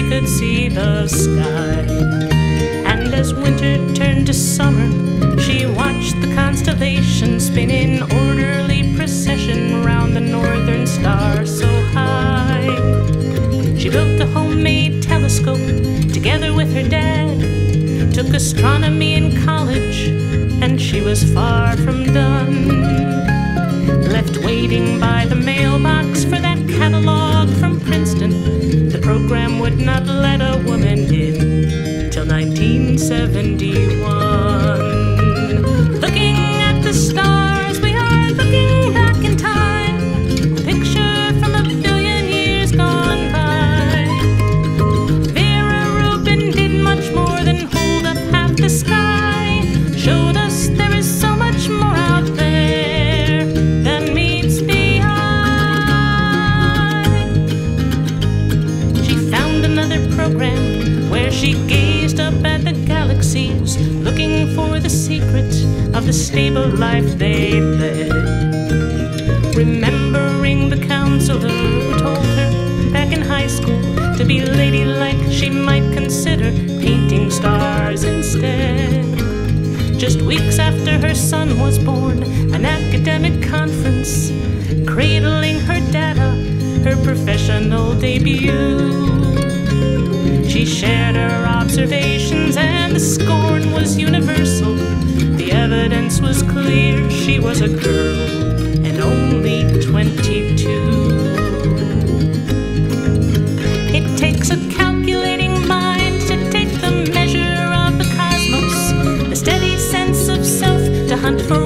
the sky. And as winter turned to summer, she watched the constellations spin in orderly procession round the northern star so high. She built a homemade telescope together with her dad, took astronomy in college, and she was far from done. Left waiting by the mailbox for that catalog from Princeton. 1971. Looking at the stars, we are looking back in time. A picture from a billion years gone by. Vera Rubin did much more than hold up half the sky. Showed us there is so much more out there than meets the eye. She found another program where she gazed looking for the secret of the stable life they led. Remembering the counselor who told her back in high school to be ladylike, she might consider painting stars instead. Just weeks after her son was born, an academic conference, cradling her data, her professional debut. She shared her observations, and the scorn was universal. The evidence was clear she was a girl and only 22. It takes a calculating mind to take the measure of the cosmos, a steady sense of self to hunt for